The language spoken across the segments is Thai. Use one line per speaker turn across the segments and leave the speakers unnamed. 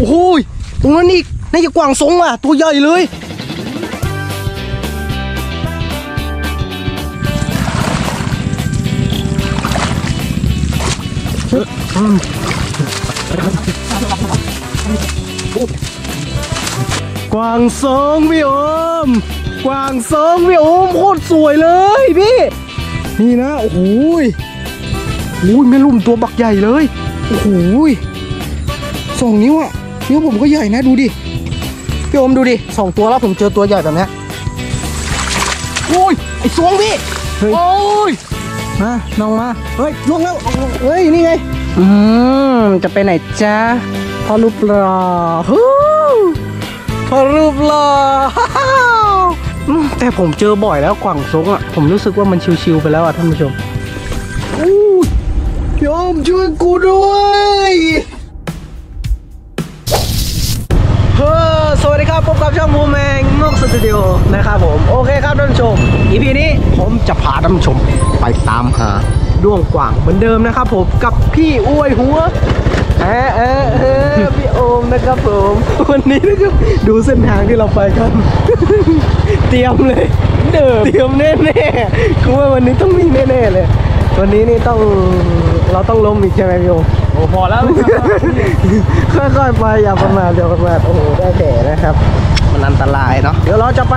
โอ้ยตรงนั้นอีกน่าจะกวางสงอะ ตัวใหญ่เลย กวางสงพี่โอม กวางสงพี่โอมโคตรสวยเลยพี่ นี่นะ โอ้โหโอ้ยแม่ลุ่มตัวบักใหญ่เลย โอ้โหสองนิ้วอะ นิ้วผมก็ใหญ่นะดูดิพี่โอมดูดิสองตัวแล้วผมเจอตัวใหญ่แบบเนี้ยโอ้ยไอ้สวงพี่โอ้ยมาน้องมาเฮ้ยล่วงแล้วเฮ้ยนี่ไงอืมจะไปไหนจ๊ะพอรูปหล่อฮู้พอรูปหล่ออืมแต่ผมเจอบ่อยแล้วกวางซงอะผมรู้สึกว่ามันชิวๆไปแล้วอะท่านผู้ชมอู้ยอมช่วยกูด้วย พบกับช่องมูแมงนกสตูดิโอนะครับผม โอเคครับท่านผู้ชม อีพีนี้ผมจะพาท่านผู้ชมไปตามหาด้วงกว่างเหมือนเดิมนะครับผมกับพี่อวยหัวเออเออเออพี่โอมนะครับผม วันนี้นะครับดูเส้นทางที่เราไปกัน เตรียมเลยเดิมเตรียมแน่ๆคือว่าวันนี้ต้องมีแน่ๆเลย วันนี้นี่ต้องเราต้องล้มอีกใช่ไหมพี่โอม
อ้พอแล้ว
ค่อยๆไปอย่าประมาทอย่าประมาทโอ้โหได้แผลนะครับ มันอันตรายเนาะเดี๋ยวเราจะไป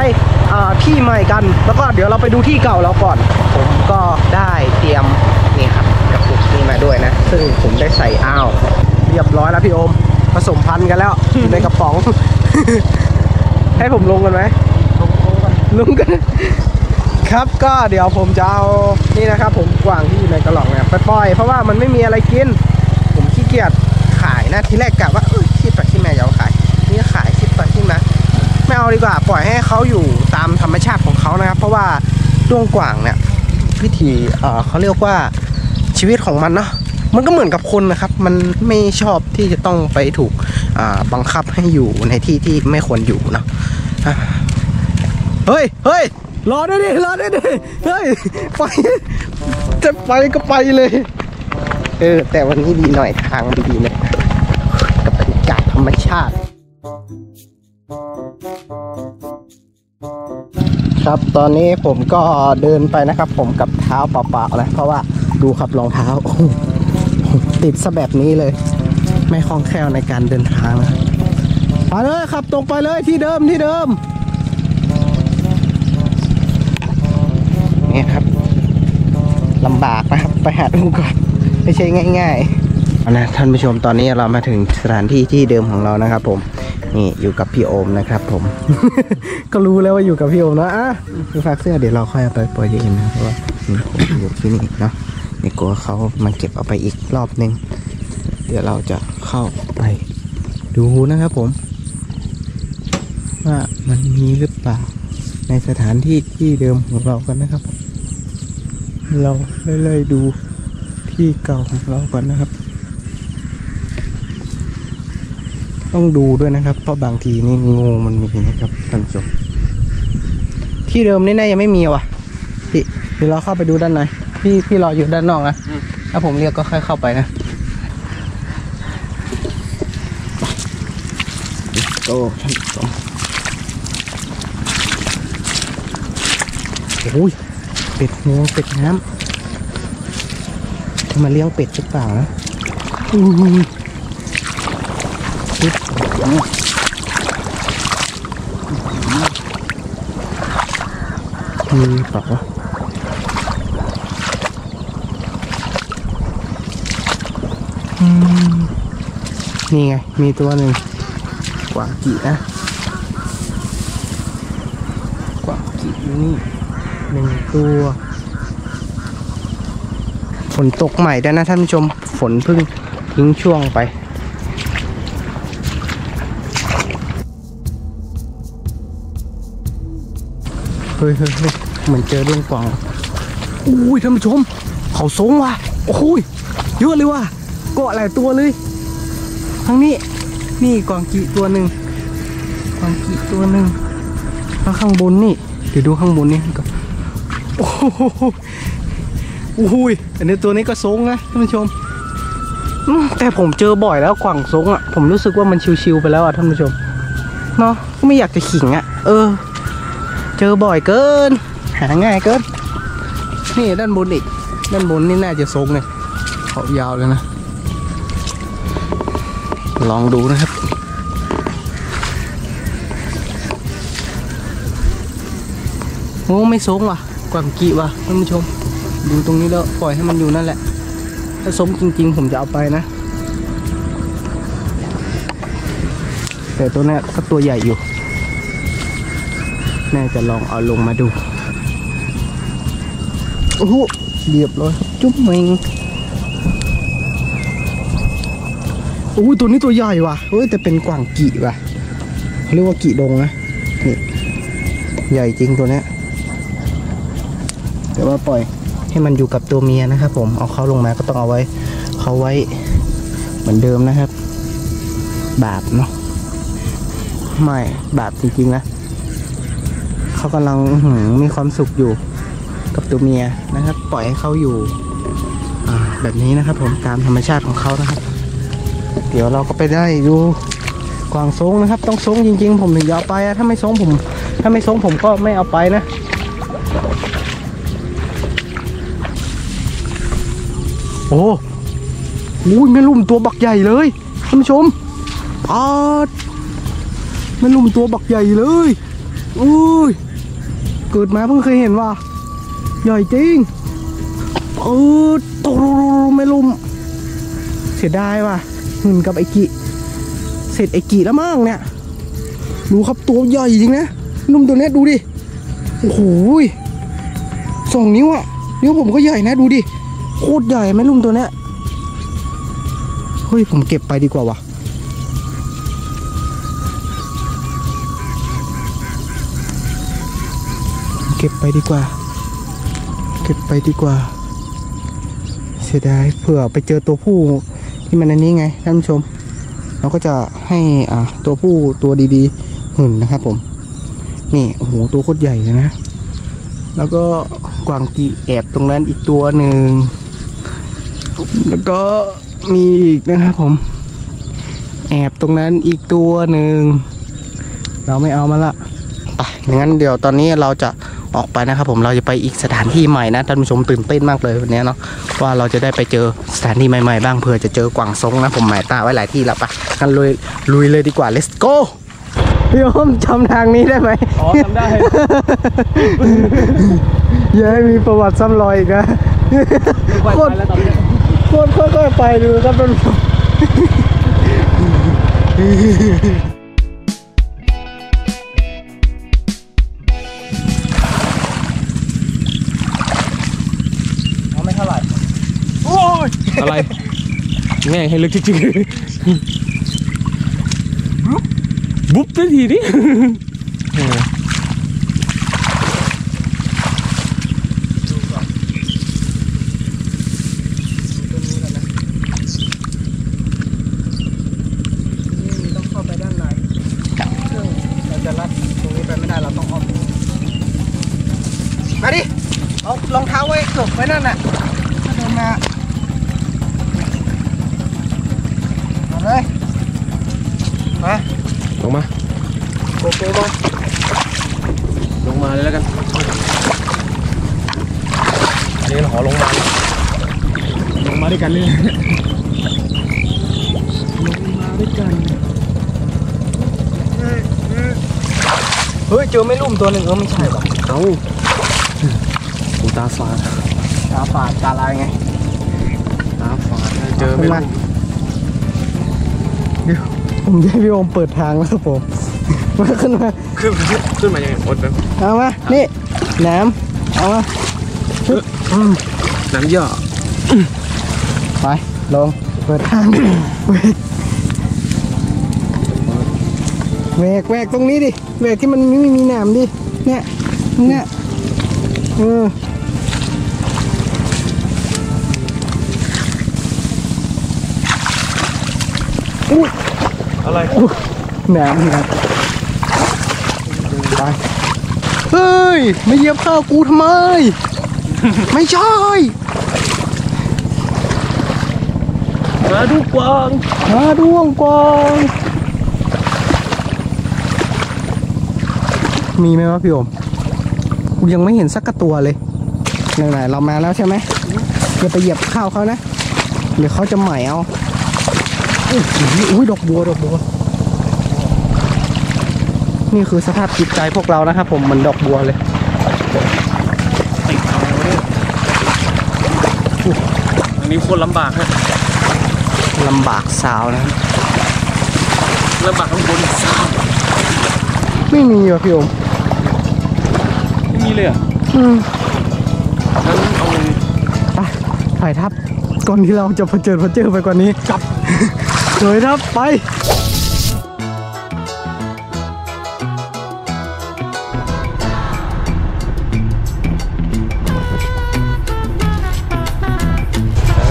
ที่ใหม่กัน แล้วก็เดี๋ยวเราไปดูที่เก่าเราก่อน ผมก็ได้เตรียมนี่ครับกระปุกนี้มาด้วยนะ ซึ่งผมได้ใส่อ้าวเรียบร้อยแล้วพี่โอมผสมพันธุ์กันแล้วในกระป๋อง ให้ผมลงกันไหมลงกันครับก็เดี๋ยวผมจะเอานี่นะครับ ผมกวางที่อยู่ในกระหล่องเนี่ยไปปล่อยเพราะว่ามันไม่มีอะไรกิน กียจขายนะทีแรกกะว่าเออขี้ปลาขี้แม่จะเอาขายนี่ขายขี้ปลาขี้นะไม่เอาดีกว่าปล่อยให้เขาอยู่ตามธรรมชาติของเขานะครับ เพราะว่าด้วงกว่างเนี่ยวิธีเออเขาเรียกว่าชีวิตของมันเนาะมันก็เหมือนกับคนนะครับ มันไม่ชอบที่จะต้องไปถูกบังคับให้อยู่ในที่ที่ไม่ควรอยู่เนาะเฮ้ยเฮ้ยรอด้วยดิรอด้วยดิเฮ้ยไปจะไปก็ไปเลย เออ แต่วันนี้ดีหน่อยทางมันดีเนี่ยกับบรรยากาศธรรมชาติ ครับตอนนี้ผมก็เดินไปนะครับ ผมกับเท้าเปล่าๆนะ เพราะว่าดูครับรองเท้า ติดซะแบบนี้เลย ไม่คล่องแคล่วในการเดินทางนะไปเลยครับตรงไปเลยที่เดิมที่เดิมนี่ครับลำบากนะครับ ไปหาดูก่อน ไม่ใช่ง่ายๆเอานะท่านผู้ชมตอนนี้เรามาถึงสถานที่ที่เดิมของเรานะครับ ผมนี่อยู่กับพี่โอมนะครับ ผม ก็รู้แล้วว่าอยู่กับพี่โอมนะอะคือฝากเสื้อเดี๋ยวเราค่อยเอาไปปล่อยที่อื่นนะเพราะว่ามีผมอยู่ที่นี่เนาะนี่กลัวเขามาเก็บเอาไปอีกรอบนึงเดี๋ยวเราจะเข้าไปดูนะครับผม ว่ามันมีหรือเปล่า ในสถานที่ที่เดิมของเรากันนะครับ เราเรื่อยๆดู ที่เก่าของเราก่อนนะครับ ต้องดูด้วยนะครับ เพราะบางทีนี่งูมันมีนะครับท่านผู้ชมที่เดิมนี่น่ายังไม่มีว่ะพี่เดี๋ยวเราเข้าไปดูด้านในพี่พี่รออยู่ด้านนอกนะถ้าผมเรียกก็ค่อยเข้าไปนะโอ้ท่านผู้ชมโอ้ยเป็ดงวงเป็ดน้ำ จะมาเลี้ยงเป็ดหรือเปล่านะอุ้ยมีปล่าวะนี่ไง มีตัวหนึ่งกวางกีนะกวางกีอยู่นี่หนึ่งตัว ฝนตกใหม่ด้วยนะท่านผู้ชม ฝนเพิ่งทิ้งช่วงไปเฮ้ยเฮ้ยเฮ้ยเหมือนเจอเรื่องกวางอุ้ยท่านผู้ชม เขาสูงว่ะโอ้ยเยอะเลยว่ะเกาะหลายตัวเลยทางนี้นี่กวางกีตัวหนึ่งกวางกีตัวหนึ่งแล้วข้างบนนี่เดี๋ยวดูข้างบนนี่ก่อนโอ้โห อุ้ยอันนี้ตัวนี้ก็สูงนะท่านผู้ชมแต่ผมเจอบ่อยแล้วกวางสูงอะ ผมรู้สึกว่ามันชิวๆไปแล้วอะท่านผู้ชมเนาะไม่อยากจะขิงอะ เออ เจอบ่อยเกิน หาง่ายเกิน นี่ด้านบนอีก ด้านบนนี่น่าจะทรงเลยเขายาวเลยนะ ลองดูนะครับโอ้ไม่ทรงว่ะกวางกีว่ะท่านผู้ชม ดูตรงนี้แล้วปล่อยให้มันอยู่นั่นแหละ ถ้าทรงจริง ๆ ผมจะเอาไปนะ แต่ตัวนี้ก็ตัวใหญ่อยู่แน่จะลองเอาลงมาดู โอ้โหเรียบร้อยจุ๊บเมงโอ้ตัวนี้ตัวใหญ่ว่ะเฮ้ยแต่เป็นกว่างกีว่ะเรียกว่ากีดงนะนี่ใหญ่จริงตัวเนี้ยแต่ว่าปล่อย ให้มันอยู่กับตัวเมียนะครับ ผมเอาเขาลงมาก็ต้องเอาไว้เขาไว้เหมือนเดิมนะครับ บาปเนาะไม่บาปจริงๆนะเขากำลังมีความสุขอยู่กับตัวเมียนะครับ ปล่อยให้เขาอยู่อแบบนี้นะครับ ผมตามธรรมชาติของเขานะครับ เดี๋ยวเราก็ไปได้ดูกวางซงนะครับ ต้องซงจริง ๆ ผมถึงจะเอาไปอะถ้าไม่ซงผม ถ้าไม่ซงผมก็ไม่เอาไปนะ โอ้โหแม่ลุ่มตัวบักใหญ่เลยท่านผู้ชมปาดแม่ลุ่มตัวบักใหญ่เลยอุ้ยเกิดมาเพิ่งเคยเห็นว่าใหญ่จริงเออโตแม่ลุ่มเสียดายว่ะหึนกับไอกิเสร็จไอกิแล้วมั้งเนี่ยดูครับตัวใหญ่จริงนะนุ่มตัวนี้ดูดิโอ้โหสองนิ้วอะนิ้วผมก็ใหญ่นะดูดิ คตรใหญ่ไหมลุงตัวเนี้ยเฮ้ยผมเก็บไปดีกว่าวะเก็บไปดีกว่า เก็บไปดีกว่า เสียดายเผื่อไปเจอตัวผู้ที่มันอันนี้ไงท่านผู้ชม เราก็จะให้อ่าตัวผู้ตัวดีๆหุ่นนะครับผม นี่โอ้โหตัวโคตรใหญ่เลยนะแล้วก็กวางกีแอบตรงนั้นอีกตัวหนึ่ง แล้วก็มีอีกนะครับผม แอบตรงนั้นอีกตัวหนึ่ง เราไม่เอามาละไปงั้นเดี๋ยวตอนนี้เราจะออกไปนะครับผมเราจะไปอีกสถานที่ใหม่นะท่านผู้ชมตื่นเต้นมากเลยวันนี้เนาะว่าเราจะได้ไปเจอสถานที่ใหม่ๆบ้างเผื่อจะเจอกวางซงนะผมหมายตาไว้หลายที่แล้วปะงั้นลุยลุยเลยดีกว่า let's go พี่โอมจำทางนี้ได้ไหม
อ๋อจำได้
อย่าให้มีประวัติซ้ำรอยอีกนะโคตร
แล้วตอนนี้
โคตรค่อยๆไปดูครับท่านผู้ชมเอาไม่เท่าไหร่
โอ้ย อะไร แม่งให้ลึกจริงๆบุ๊บทันทีดิโอ้โห
ตรงนี้แล้วนะนี่ต้องเข้าไปด้านในซึ่งเราจะลัดตรงนี้ไปไม่ได้เราต้องอ้อมมาดิ เอารองเท้าไว้เกือบไว้นั่นน่ะ ถ้าเดินมามาเลยมา
ลงมา
โกโก้มา
ลงมาเลยแล้วกันอันนี้เราขอลงมาลงมาด้วยกันเลย
ลงมาด้วยกันเฮ้ยเจอไม่ลุ่มตัวหนึ่งเออไม่ใช่หรอ
เอ้ากูตาฝาด
ตาฝาดตาลายไง
ตาฝาดเจอไม่
ขึ้นมา
รู้
เดี๋ยวผมจะให้พี่โอมเปิดทางแล้วครับผม มาขึ้นมา
ขึ้นขึ้นมายังไงอดนะ
เอามา นี่แหนมเอามาชึบอืม
น้ำเยอะ
ไป ลง เปิดทางแหวกแหวกแหวกตรงนี้ดิแหวกที่มันไม่มีหนามดิ เนี่ย เนี่ย เออ อะ
ไร
แหนมครับไปเฮ้ยไม่เหยียบข้าวกูทำไม ไม่ใช่
เอมาดูกวาง
หาด้วงกวางมีไหมวะพี่โอมกูยังไม่เห็นสักกระตัวเลยไหนๆเรามาแล้วใช่ไหมอย่าไปเหยียบข้าวเขานะ เดี๋ยวเขาจะใหม่เอา อุ้ยอุ้ยดอกบัวดอกบัว นี่คือสภาพจิตใจพวกเรานะครับผมเหมือนดอกบัวเลย
ติดเอาเนี่ยอันนี้โคนลำบากฮะ
ลำบากสาวนะ
ลำบากข้างบนสาว
ไม่มีว่ะพี่โอม
ไม่มีเลยอะ
อืม
งั้นเอา
ไปถ่ายทับก่อนที่เราจะเผชิญเผชิญไปกว่านี้กลับ เลยทับ ไป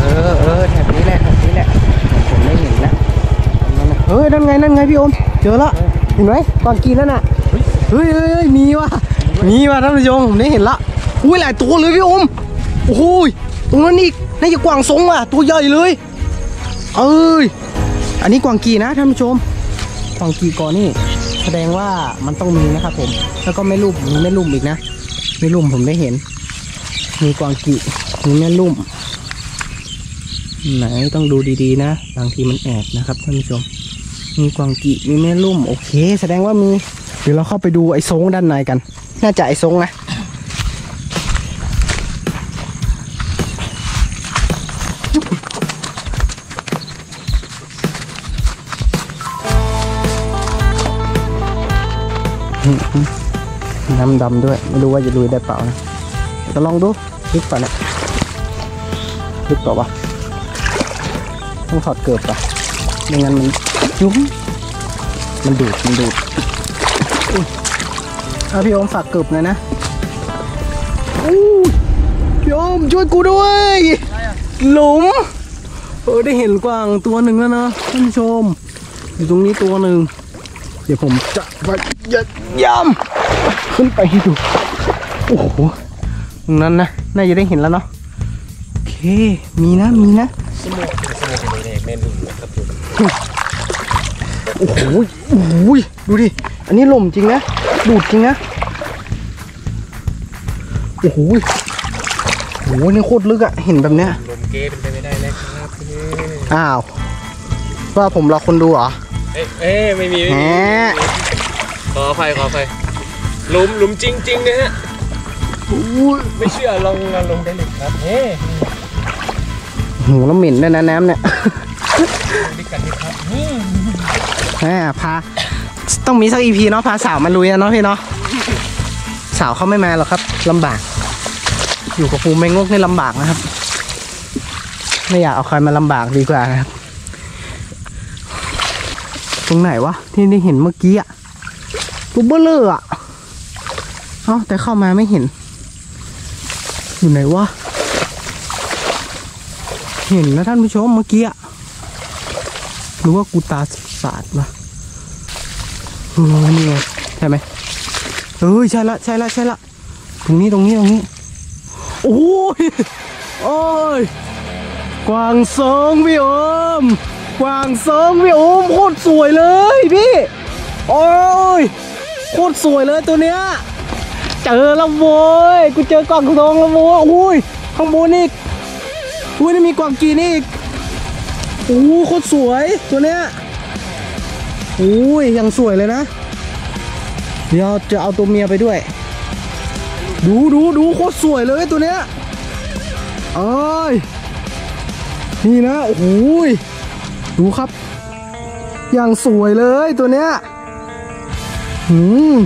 เออเออแถบนี้แหละแถบนี้แหละผมไม่เห็นแล้วเฮ้ยนั่นไงนั่นไงพี่โอมเจอละเห็นไหมก่อนกินนั่นน่ะเฮ้ยเฮ้ยเฮ้ยมีว่ะมีว่ะท่านผู้ชมผมได้เห็นละอุ้ยหลายตัวเลยพี่โอมโอ้โหยตรงนั้นอีกน่าจะกวางทรงว่ะตัวใหญ่เลยเอ้ย อันนี้กวางกีนะท่านผู้ชมกวางกีก่อนนี่แสดงว่ามันต้องมีนะครับผม แล้วก็แม่ลุ่มมีแม่ลุ่มอีกนะแม่ลุ่มผมได้เห็น มีกวางกีมีแม่ลุ่ม ไหนต้องดูดีๆนะ บางทีมันแอบนะครับท่านผู้ชม มีกวางกีมีแม่ลุ่ม โอเค แสดงว่ามี เดี๋ยวเราเข้าไปดูไอ้ทรงด้านในกัน น่าจะไอ้ทรงนะ น้ำดำด้วย ไม่รู้ว่าจะลุยได้เปล่านะเดี๋ยวก็ลองดูลึกป่ะเนี่ยลึกเปล่ะต้องถอดเกือบป่ะไม่งั้นมันยุ้มมันดูด มันดูดอุ๊ยเอาพี่โอมฝากเกือบหน่อยนะพี่โอมช่วยกูด้วยหลุมเออได้เห็นกวางตัวหนึ่งแล้วนะท่านผู้ชม อยู่ตรงนี้ตัวหนึ่งเดี๋ยวผมจะไป ยัดยำขึ้นไปให้ดู โอ้โหตรงนั้นนะ น่าจะได้เห็นแล้วเนาะ โอเค มีนะ มีนะ
สมุนสมุนเป็นเอกเมนูครับผม
โอ้โหโอ้โหดูดิ อันนี้ลมจริงนะ ดูดจริงนะ โอ้โหโอ้โหนี่โคตรลึกอะเห็นแบบเนี้ย
ลมเกเป็นไปไม่ได้นะครับพี่
อ้าว ว่าผมรอคนดูเหรอ
เอ้ยเอ้ยไม่มี ไม่
แห
มี
ม
ขออภัยขออภัยหลุมหลุมจริงๆนะฮะ
โอ้ย
ไม่เชื่อลองลงได้เลยครับเฮ้ย
โอ้โหแล้วเหม็นด้วยนะน้ำเนี่ย
ลงด้วยกันนี่ครับนี่
แหมพาต้องมีสักอีพีเนาะพาสาวมาลุยนะเนาะพี่เนาะสาวเขาไม่มาหรอกครับลำบาก อยู่กับภูมิไม่งกนี่ลำบากนะครับ ไม่อยากเอาใครมาลำบากดีกว่านะครับ ตรงไหนวะที่ได้เห็นเมื่อกี้อะ ตัวเบลเลอร์อะเอ้าแต่เข้ามาไม่เห็น อยู่ไหนวะ เห็นนะท่านผู้ชมเมื่อกี้อะหรือว่ากูตาสาดวะเออนี่ไงใช่ไหมเอ้ยใช่ละใช่ละใช่ละตรงนี้ตรงนี้ตรงนี้ โอ้ยโอ้ยกวางซองพี่โอมกวางซองพี่โอมโคตรสวยเลยพี่ โอ้ย โคตรสวยเลยตัวเนี้ย เจอแล้วโว้ย กูเจอกวางซองแล้วโว้ยโอ้ยข้างบนอีกอุ้ยนี่มีกวางกีนอีกโอ้โคตรสวยตัวเนี้ยโอ้ยยังสวยเลยนะ เดี๋ยวจะเอาตัวเมียไปด้วย ดูดูดูโคตรสวยเลยตัวเนี้ยเอ้ยนี่นะโอ้ยดูครับ อย่างสวยเลยตัวเนี้ย หืม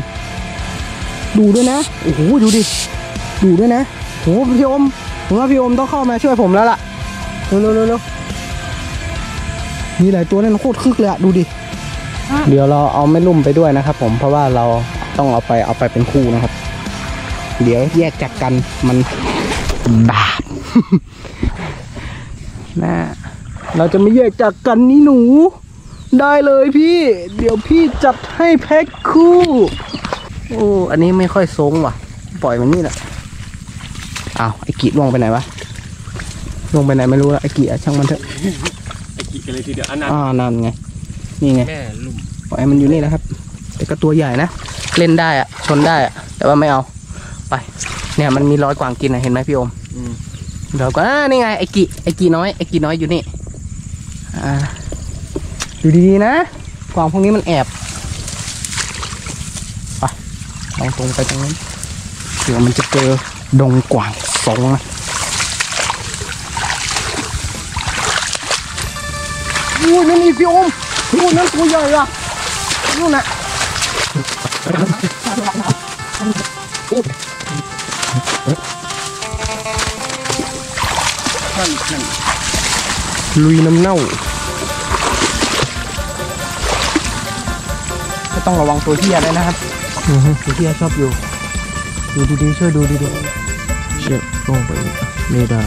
ดูด้วยนะ โอ้โห ดูดิ ดูด้วยนะโหพี่อมผมว่าพี่อมต้องเข้ามาช่วยผมแล้วล่ะ เร็วเร็วเร็วเร็วมีหลายตัวนั่นโคตรคึกเลยอะดูดิ เดี๋ยวเราเอาไม่ลุ่มไปด้วยนะครับผม เพราะว่าเราต้องเอาไปเอาไปเป็นคู่นะครับ เดี๋ยวแยกจากกันมันบาปนะ เราจะไม่แยกจากกันนี่หนู ได้เลยพี่ เดี๋ยวพี่จัดให้แพ็คคู่ โอ้ อันนี้ไม่ค่อยทรงว่ะ ปล่อยมันนี่แหละอ้าวไอ้กีล่วงไปไหนวะล่วงไปไหนไม่รู้ละไอ้กีอะช่างมันเถอะ
ไอ้กีกันเลยทีเดียวอันนั้น
อ่านั่นไง นี่ไง
แม่ลุ่ม
ปล่อยให้มันอยู่นี่นะครับ แต่ก็ตัวใหญ่นะ เล่นได้อะชนได้อะแต่ว่าไม่เอา ไป เนี่ยมันมีรอยกวางกินอะเห็นไหมพี่โอม
อืม
เดี๋ยวก็อ่านี่ไงไอ้กีไอ้กีน้อย ไอ้กีน้อยอยู่นี่ อ่า ดูดีๆนะกวางพวกนี้มันแอบไปลองตรงไปตรงนั้นเดี๋ยวมันจะเจอดงกวางสองนะอู้ยนั่นอีพี่อมอู้นั่นตัวใหญ่อะนู่นน่ะนั่นนั่นลุยน้ำเน่า ต้องระวังตัวเฮียด้วยนะครับตัวเฮียชอบอยู่ ดูดีๆช่วยดูดี
เชือกลงไปไม่ได้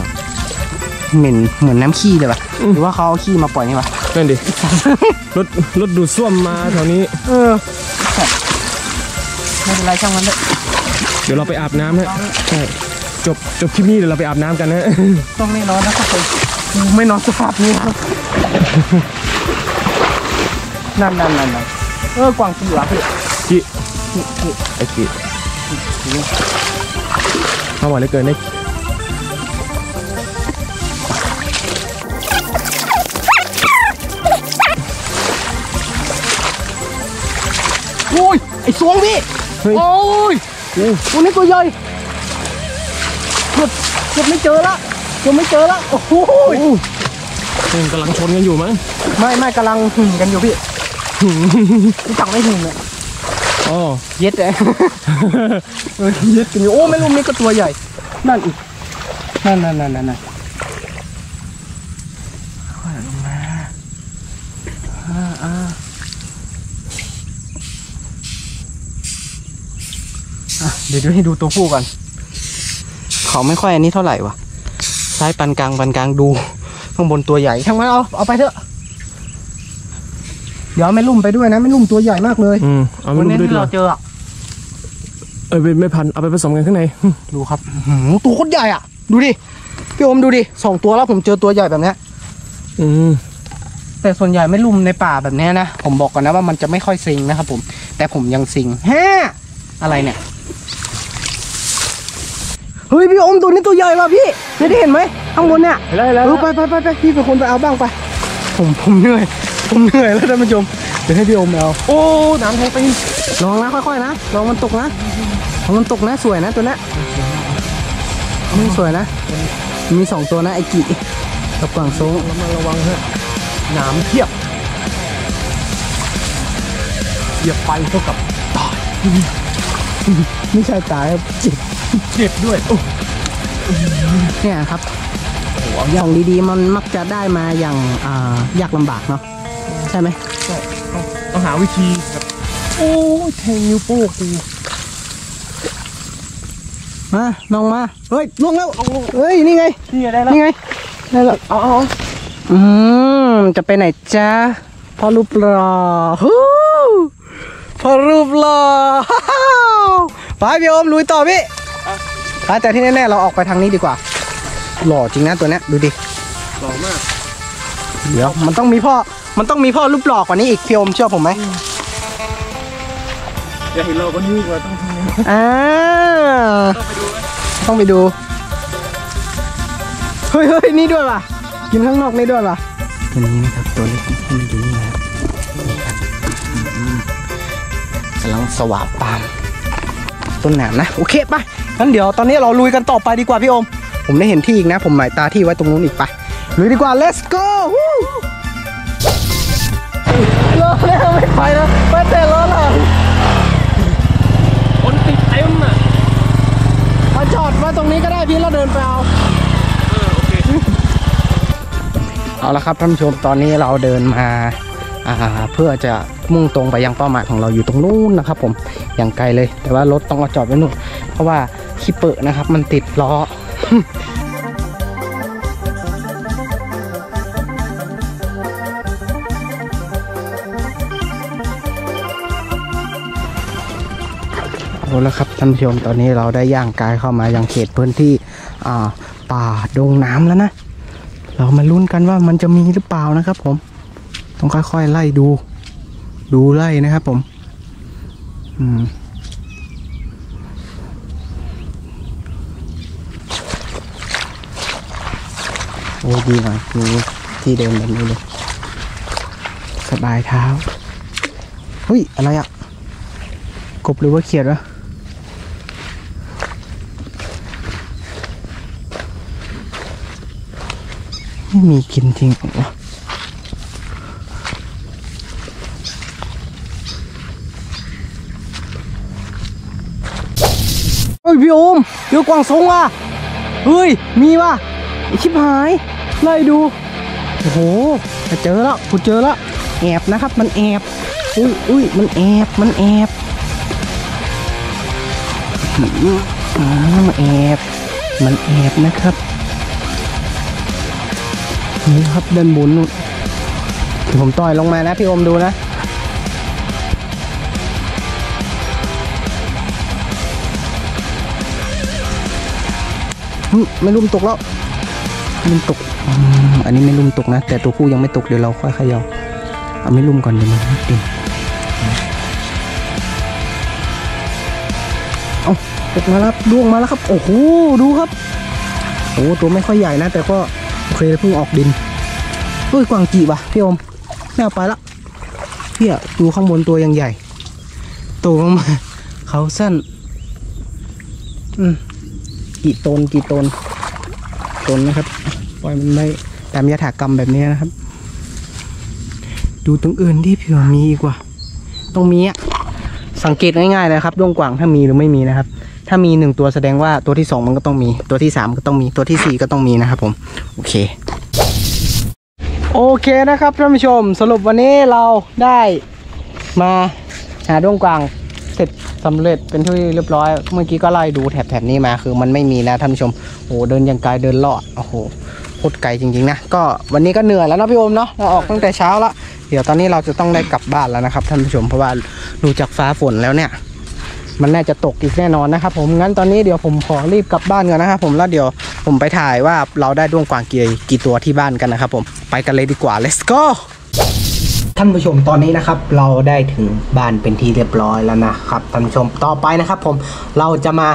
ๆเหม็นเหมือนน้ำขี้เลยปะหรือว่าเขาเอาขี้มาปล่อยนี่ปะ
นั่นดิรถรถดูดซ่วมมาแถวนี้
เออไม่เป็นไรช่างมันเถอะ
เดี๋ยวเราไปอาบน้ำฮะใช่จบจบคลิปนี้เดี๋ยวเราไปอาบน้ำกันนะ
ต้องไม่นอนนะครับผมกูไม่นอนสภาพนี้ครับนั่นนั่นนั่นนั่น เออกวางกี่วะพี่
จิไอ้จิเอาไหวเหลือเกินเนี่ย
โอ้ยไอ้สวงพี่
เฮ้ย
โอ้ยตัวนี้ตัวใหญ่เกือบเกือบไม่เจอละเกือบไม่เจอละโอ้โห
เฮ้ยกำลังชนกันอยู่มั้ง
ไม่ไม่กำลังหึ่งกันอยู่พี่รู้ จักไม่หึ่งเนี่ย
อ๋อ
เย็ดเลยเออเย็ดกันอยู่โอ้ไม่รู้นี่ก็ตัวใหญ่ นั่นอีก นั่นนั่นนั่นนั่นนั่นค่อยลงมาอ่าอ่าอะเดี๋ยวดูให้ดูตัวผู้ก่อน เขาไม่ค่อยอันนี้เท่าไหร่วะซ้ายปานกลางปานกลางดู ข้างบนตัวใหญ่ ทั้งนั้นเอาเอาไปเถอะเดี๋ยวเอาไม่ลุ่มไปด้วยนะไม่ลุ่มตัวใหญ่มากเลย
อืมเอาไม่
วัน
รู้
นี้
ไปด้วย
ที่
ดีก
เรา
ว่า
เจออะ
เออไม่ไม่พันเอาไปผสมกันข้างใน
ดูครับอื้อหือตัวโคตรใหญ่อะ ดูดิพี่โอมดูดิสองตัวแล้วผมเจอตัวใหญ่แบบเนี้ย
อืม
แต่ส่วนใหญ่ไม่ลุ่มในป่าแบบเนี้ยนะผมบอกก่อนนะว่ามันจะไม่ค่อยซิงนะครับผมแต่ผมยังซิงแฮ่อะไรเนี่ยเฮ้ยพี่โอมตัวนี้ตัวใหญ่ว่ะพี่ไม่ได้เห็นไหมข้างบนเนี่ย
ได้แล้ว
เออไปไปไปไปพี่เป็นคนไปเอาบ้างไป ผมผมเหนื่อย ผมเหนื่อยแล้วท่านผู้ชมเดี๋ยวให้พี่โอมไปเอา
โอ้น้ำแทงไป
ลองนะค่อยๆนะลองมันตกนะลองมันตกนะสวยนะตัวเนี้ยนี่สวยนะ มีสองตัวนะไอกิกับกวางโซง
ระมัดระวังฮะ
น้ำเทียบเหยียบไปเท่ากับตายไม่ใช่ตายครับเจ็บเจ็บด้วยโอ้เนี่ยครับอย่างดีๆมันมักจะได้มาอย่างอ่ายากลำบากเนาะ ใช่ไหม
ต้องหาวิธีแบบโอ้ยแทงนิ้วโป้งกู
มาน้องมาเฮ้ยล่วงแล้วเฮ้ยนี่ไง
นี่ได้แล้ว
นี่ไงได้แล้ว
เอาเอาเอา
อืมจะไปไหนจ๊ะพ่อรูปหล่อฮู้พ่อรูปหล่อฮ่าฮ่าไปพี่โอมลุยต่อพี่ไปแต่ที่แน่ๆเราออกไปทางนี้ดีกว่า หล่อจริงนะตัวเนี้ยดูดิ
หล่อมาก
เดี๋ยวมันต้องมีพ่อ มันต้องมีพ่อรูปหล่อกว่านี้อีกพี่โอมเชื่อผมไหม
อยากเห็นเราก็นี่กว่าต้องทำยังไง
อ่า
ต้องไปดูไหม
ต้องไปดูเฮ้ยเฮ้ยนี่ด้วยป่ะกินข้างนอกนี่ด้วยป่ะตัวนี้นะครับตัวเล็กที่มันอยู่นี่นะครับนี่ครับอืมกำลังสวาบปาล์มต้นหนามนะโอเคไปงั้นเดี๋ยวตอนนี้เราลุยกันต่อไปดีกว่าพี่โอม ผมได้เห็นที่อีกนะ ผมหมายตาที่ไว้ตรงนู้นอีกไปลุยดีกว่า let's go วู้รอแล้วไม่ไปแล้วไปแต่รอแล้ว
คนติดเต็มอะ
มาจอดไว้ตรงนี้ก็ได้พี่แล้วเดินไปเอา
เออโอเค
เอาละครับท่านผู้ชมตอนนี้เราเดินมาอ่าเพื่อจะมุ่งตรงไปยังเป้าหมายของเราอยู่ตรงนู้นนะครับ ผมอย่างไกลเลย แต่ว่ารถต้องเอาจอดไว้นู่นเพราะว่าขี้เปอะนะครับ มันติดล้อ เอาละครับท่านผู้ชมตอนนี้เราได้ย่างกายเข้ามายังเขตพื้นที่อ่าป่าดงน้ำแล้วนะ เรามาลุ้นกันว่ามันจะมีหรือเปล่านะครับ ผม ต้องค่อยๆไล่ดู ดูไล่นะครับ ผม อืมโอ้ดีว่ะมีที่เดินแบบนี้เลยสบายเท้าเฮ้ยอะไรอะกบหรือว่าเขียดวะ ไม่มีกินจริงเหรอวะเฮ้ยพี่โอมเจอกวางทรงว่ะเฮ้ย มีว่ะไอชิบหายไล่ดู โอ้โหเจอแล้วกูเจอแล้วแอบนะครับ มันแอบอุ้ยอุ้ยมันแอบมันแอบอืมอ่ามันแอบ มันแอบนะครับ นี่ครับด้านบนนู่นผมต่อยลงมานะพี่อมดูนะไม่ลุ่มตกแล้วลุ่มตก อันนี้ไม่ลุ่มตกนะ แต่ตัวผู้ยังไม่ตกเดี๋ยวเราค่อยขย่าเอาไม่ลุ่มก่อนเดี๋ยวมันติดเอาตกมาแล้วครับดวงมาแล้วครับ โอ้โห ดูครับ โอ้ตัวไม่ค่อยใหญ่นะ แต่ก็ เคเพิ่งออกดินเฮ้ยกวางจีว่ะพี่อมไม่เอาไปละพี่อะดูข้างบนตัวยังใหญ่โตลงมาเขาสั้นอืมกี่ตนกี่ตนตนนะครับ ปล่อยมันไม่ตามยถากรรมแบบนี้นะครับ ดูตรงอื่นที่เผื่อมีอีกว่าตรงมีอะสังเกตง่ายๆเลยครับดวงกว่างถ้ามีหรือไม่มีนะครับ ถ้ามีหนึ่งตัวแสดงว่าตัวที่สองมันก็ต้องมี ตัวที่สามก็ต้องมี ตัวที่สี่ก็ต้องมีนะครับผม โอเค โอเคนะครับท่านผู้ชม สรุปวันนี้เราได้มาหาดวงกวางเสร็จสำเร็จเป็นที่เรียบร้อย เมื่อกี้ก็ไล่ดูแถบๆนี้มาคือมันไม่มีนะท่านผู้ชม โอ้เดินยังไกลเดินเลาะโอ้โหโคตรไกลจริงๆนะ ก็วันนี้ก็เหนื่อยแล้วนะพี่โอมเนาะ เราออกตั้งแต่เช้าละ เดี๋ยวตอนนี้เราจะต้องได้กลับบ้านแล้วนะครับท่านผู้ชม เพราะว่าดูจากฟ้าฝนแล้วเนี่ย มันน่าจะตกอีกแน่นอนนะครับผมงั้นตอนนี้เดี๋ยวผมขอรีบกลับบ้านก่อนนะครับผมแล้วเดี๋ยวผมไปถ่ายว่าเราได้ด้วงกวางกี่กี่ตัวที่บ้านกันนะครับผมไปกันเลยดีกว่า let's go ท่านผู้ชมตอนนี้นะครับเราได้ถึงบ้านเป็นที่เรียบร้อยแล้วนะครับท่านผู้ชมต่อไปนะครับผมเราจะมา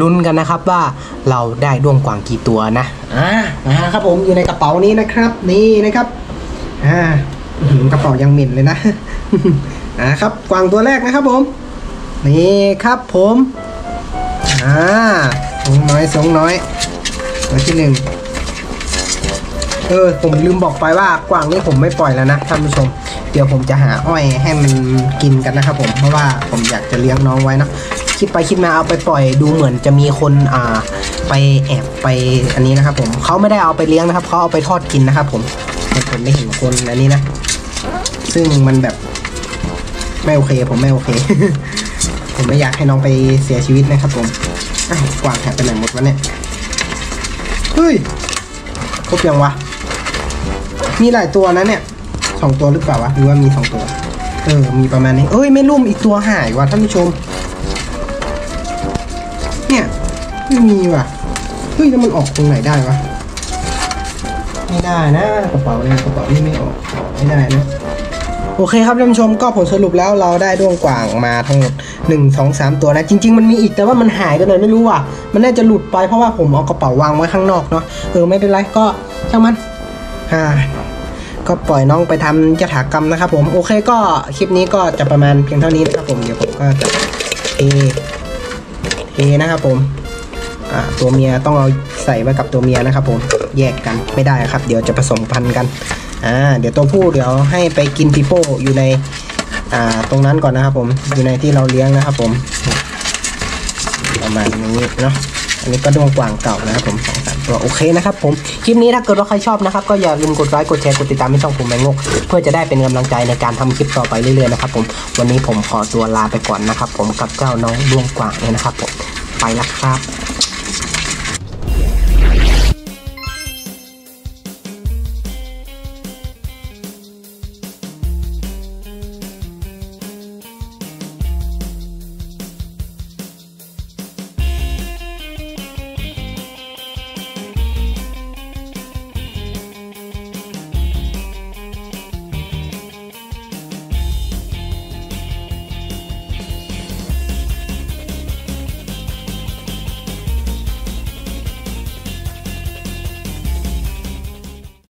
ลุ้นกันนะครับว่าเราได้ด้วงกวางกี่ตัวนะอ่านะครับผมอยู่ในกระเป๋านี้นะครับนี่นะครับอ่ากระเป๋ายังหม็นเลยนะอ่าครับกวางตัวแรกนะครับผม นี่ครับผมอ่าสงน้อยสงน้อยตัวที่หนึ่งเออผมลืมบอกไปว่ากวางนี่ผมไม่ปล่อยแล้วนะท่านผู้ชม เดี๋ยวผมจะหาอ้อยให้มันกินกันนะครับผมเพราะว่าผมอยากจะเลี้ยงน้องไว้นะคิดไปคิดมาเอาไปปล่อยดูเหมือนจะมีคนอ่าไปแอบไปอันนี้นะครับ ผมเขาไม่ได้เอาไปเลี้ยงนะครับเขาเอาไปทอดกินนะครับ ผมแต่ผมไม่เห็นคนอันนี้นะ ซึ่งมันแบบไม่โอเค ผมไม่โอเค ผมไม่อยากให้น้องไปเสียชีวิตนะครับผมอ้าวกวางแหบไปไหนหมดวะเนี่ย เฮ้ย ครบยังวะ มีหลายตัวนะเนี่ยสองตัวหรือเปล่าวะ หรือว่ามีสองตัว เออ มีประมาณนี้ เอ้ย ไม่รุ่มอีกตัวหายวะท่านผู้ชม เนี่ย ไม่มีว่ะ เฮ้ย แล้วมันออกตรงไหนได้วะ ไม่ได้นะ กระเป๋าเนี่ยกระเป๋านี่ไม่ออก ไม่ได้นะ โอเคครับท่านผู้ชมก็ผลสรุปแล้วเราได้ด้วงกว่างมาทั้งหมดหนึ่งสองสามตัวนะ จริง ๆ มันมีอีกแต่ว่ามันหายไปไหนไม่รู้ว่ะมันน่าจะหลุดไปเพราะว่าผมเอากระเป๋าวางไว้ข้างนอกเนาะเออไม่เป็นไรก็ช่างมันอ่าก็ปล่อยน้องไปทำยถากรรมนะครับผมโอเคก็คลิปนี้ก็จะประมาณเพียงเท่านี้นะครับผมเดี๋ยวผมก็จะเทเทนะครับผมอ่าตัวเมียต้องเอาใส่ไว้กับตัวเมียนะครับผมแยกกันไม่ได้ครับ เดี๋ยวจะผสมพันธุ์กัน อ่าเดี๋ยวตัวผู้เดี๋ยวให้ไปกินปีโป้อยู่ในอ่าตรงนั้นก่อนนะครับผมอยู่ในที่เราเลี้ยงนะครับผมประมาณนี้เนาะอันนี้ก็ดวงกว่างเก่านะครับผมสองสามตัวโอเคนะครับผมคลิปนี้ถ้าเกิดว่าใครชอบนะครับก็อย่าลืมกดไลค์กดแชร์กดติดตามให้ช่องผมแมงงกเพื่อจะได้เป็นกำลังใจในการทำคลิปต่อไปเรื่อยๆนะครับผมวันนี้ผมขอตัวลาไปก่อนนะครับผมกับเจ้าน้องดวงกว่างเนี่ยนะครับผมไปแล้วครับ